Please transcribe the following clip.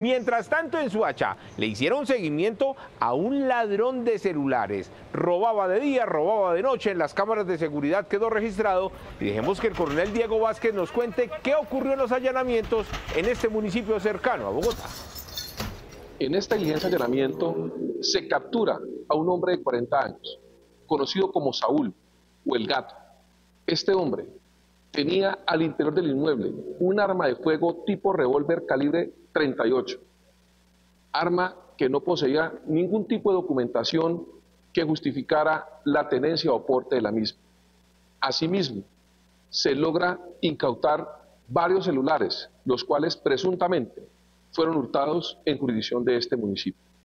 Mientras tanto, en Suacha le hicieron seguimiento a un ladrón de celulares. Robaba de día, robaba de noche. En las cámaras de seguridad quedó registrado. Y dejemos que el coronel Diego Vázquez nos cuente qué ocurrió en los allanamientos en este municipio cercano a Bogotá. En esta diligencia de allanamiento se captura a un hombre de 40 años, conocido como Saúl o el gato. Este hombre tenía al interior del inmueble un arma de fuego tipo revólver calibre 38, arma que no poseía ningún tipo de documentación que justificara la tenencia o porte de la misma. Asimismo, se logra incautar varios celulares, los cuales presuntamente fueron hurtados en jurisdicción de este municipio.